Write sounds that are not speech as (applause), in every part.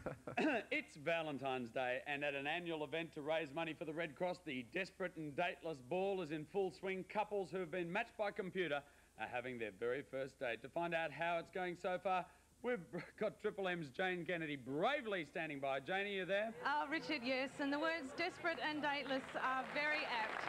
(coughs) it's Valentine's Day, and at an annual event to raise money for the Red Cross, the Desperate and Dateless Ball is in full swing. Couples who have been matched by computer are having their very first date. To find out how it's going so far, we've (laughs) got Triple M's Jane Kennedy bravely standing by. Jane, are you there? Oh, Richard, yes. And the words desperate and dateless are very apt.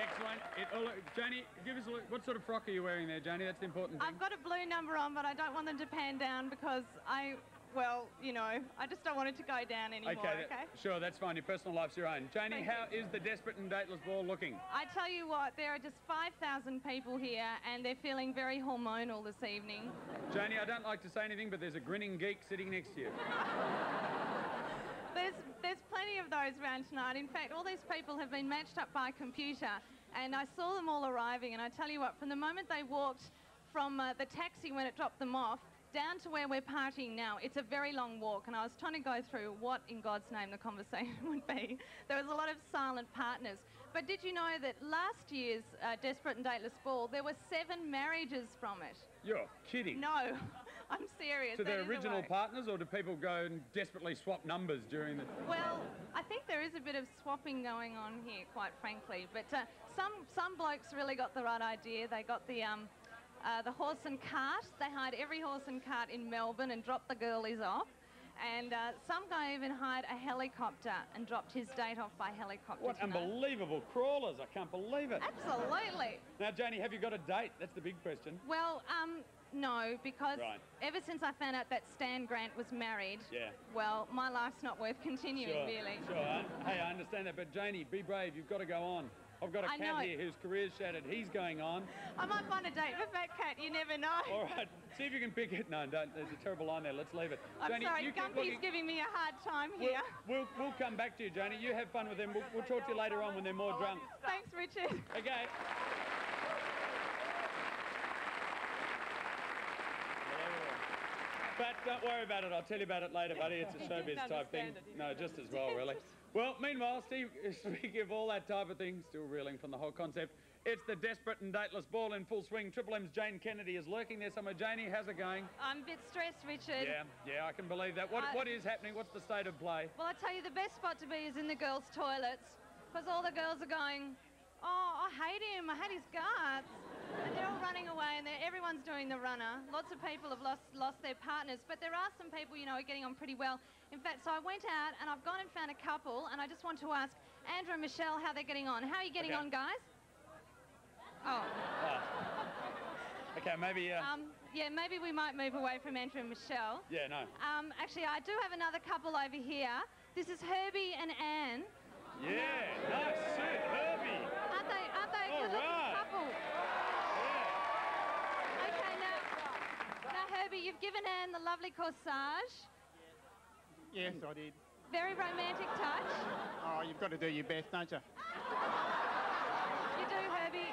Excellent. It, oh, look, Janie, give us a look. What sort of frock are you wearing there, Janie? That's the important thing. I've got a blue number on, but I don't want them to pan down because I, well, you know, I just don't want it to go down anymore, okay? okay? sure, that's fine. Your personal life's your own. Janie, Thank how you. is the Desperate and Dateless Ball looking? I tell you what, there are just 5,000 people here and they're feeling very hormonal this evening. Janie, I don't like to say anything, but there's a grinning geek sitting next to you. (laughs) There's, there's plenty of those around tonight. In fact, all these people have been matched up by computer and I saw them all arriving and I tell you what, from the moment they walked from uh, the taxi when it dropped them off down to where we're partying now, it's a very long walk and I was trying to go through what in God's name the conversation (laughs) would be. There was a lot of silent partners. But did you know that last year's uh, Desperate and Dateless Ball, there were seven marriages from it? You're kidding. No, (laughs) I'm serious. To That their is original partners, or do people go and desperately swap numbers during the... Well, I think there is a bit of swapping going on here, quite frankly. But uh, some some blokes really got the right idea. They got the um, uh, the horse and cart. They hired every horse and cart in Melbourne and dropped the girlies off. And uh, some guy even hired a helicopter and dropped his date off by helicopter. What tonight. unbelievable crawlers. I can't believe it. Absolutely. Now, Janie, have you got a date? That's the big question. Well, um, no, because Right. ever since I found out that Stan Grant was married, Yeah. well, my life's not worth continuing, Sure, really. sure. Hey, I understand that, but Janie, be brave. You've got to go on. I've got a I cat know. here whose career's shattered. He's going on. I might find a date for that Cat, you never know. All right, see if you can pick it. No, don't. There's a terrible line there. Let's leave it. I'm sorry, you Gumpy's looking- giving me a hard time We'll, here. we'll, we'll come back to you, Janie. You have fun with them. We'll, we'll talk to you later on when they're more drunk. Thanks, Richard. Okay. But don't worry about it. I'll tell you about it later, buddy. It's a (laughs) showbiz type thing. it, No, just as well, really. (laughs) Well, meanwhile, Steve, (laughs) speaking of all that type of thing, still reeling from the whole concept, it's the desperate and dateless ball in full swing. Triple M's Jane Kennedy is lurking there somewhere. Janie, how's it going? I'm a bit stressed, Richard. Yeah, yeah, I can believe that. What, I- what is happening? What's the state of play? Well, I tell you, the best spot to be is in the girls' toilets because all the girls are going, oh, I hate him. I hate his guts. And they're all running away and everyone's doing the runner. Lots of people have lost, lost their partners, but there are some people, you know, are getting on pretty well. In fact, so I went out and I've gone and found a couple and I just want to ask Andrew and Michelle how they're getting on. How are you getting Okay. on, guys? Oh. Okay, maybe, uh, Um, yeah, maybe we might move away from Andrew and Michelle. yeah, no. Um, actually, I do have another couple over here. This is Herbie and Anne. Yeah, nice suit, Herbie. Aren't they, aren't they a All good looking right. couple? Yeah. Okay, now, now, Herbie, you've given Anne the lovely corsage. Yes, I did. Very romantic touch. Oh, you've got to do your best, don't you? You do, Herbie.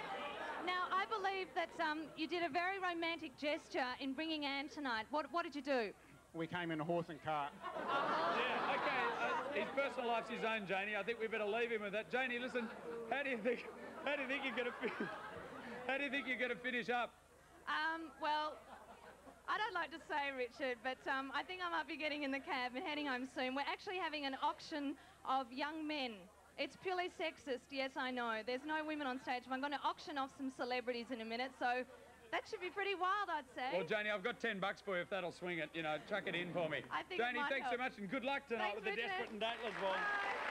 Now, I believe that um, you did a very romantic gesture in bringing Anne tonight. What, what did you do? We came in a horse and cart. Yeah, okay. Uh, his personal life's his own, Janie. I think we better leave him with that. Janie, listen. How do you think? (laughs) How do you think you're gonna? Fi- (laughs) how do you think you're gonna finish up? Um, well, I don't like to say, Richard, but um, I think I might be getting in the cab and heading home soon. We're actually having an auction of young men. It's purely sexist, yes, I know. There's no women on stage, I'm going to auction off some celebrities in a minute, so that should be pretty wild, I'd say. Well, Janie, I've got 10 bucks for you if that'll swing it. You know, chuck it in for me. I think Janie, thanks help. so much and good luck tonight thanks, with Richard. the Desperate and Dateless one. Bye.